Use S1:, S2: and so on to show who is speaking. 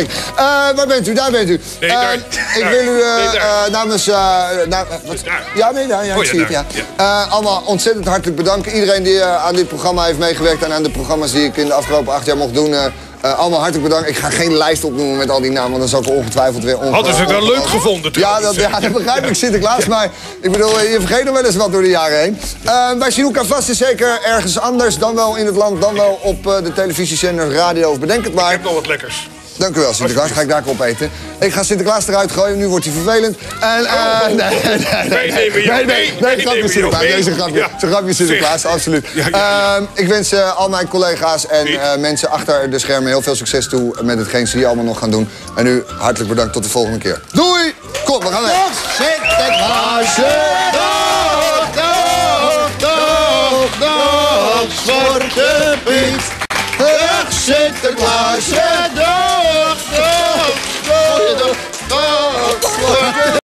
S1: Uh, waar bent u? Daar bent u.
S2: Nee,
S1: Uh,
S2: daar.
S1: ik wil u uh,
S2: Nee,
S1: namens... na- wat-
S2: Daar.
S1: Ja, nee, daar, ja,
S2: Oh,
S1: ik
S2: ja,
S1: zie het, ja. allemaal ontzettend hartelijk bedanken. Iedereen die aan dit programma heeft meegewerkt... en aan de programma's die ik in de afgelopen acht jaar mocht doen... uh, allemaal hartelijk bedankt. Ik ga geen lijst opnoemen met al die namen... want dan zal ik ongetwijfeld weer... onge-
S2: Hadden ze het wel leuk gevonden,
S1: Ja, dat, ja, dat begrijp ik, Sinterklaas. Maar ik bedoel, eh, je vergeet nog wel eens wat door de jaren heen. Uh, wij zien elkaar vast en zeker ergens anders... dan wel in het land, dan wel op uh, de televisiezenders, radio of bedenk het maar.
S2: Ik heb nog wat lekkers.
S1: Dank u wel, Sinterklaas. Ga ik daar opeten. Ik ga Sinterklaas eruit gooien, nu wordt hij vervelend. En, eh nee, nee, nee, nee. Nee, nee, nee, grapje Sinterklaas.
S2: mee.
S1: Deze grapje,
S2: Ja.
S1: zo'n grapje Sinterklaas, absoluut.
S2: Ja, ja, ja.
S1: Ehm, ik wens eh, al mijn collega's en eh, mensen achter de schermen heel veel succes toe met hetgeen ze hier allemaal nog gaan doen. En u hartelijk bedankt tot de volgende keer. Doei! Kom, we gaan weg.
S3: Sinterklaasje, dag, dag, dag, dag, Zwarte Piet. Dag Sinterklaasje, dag.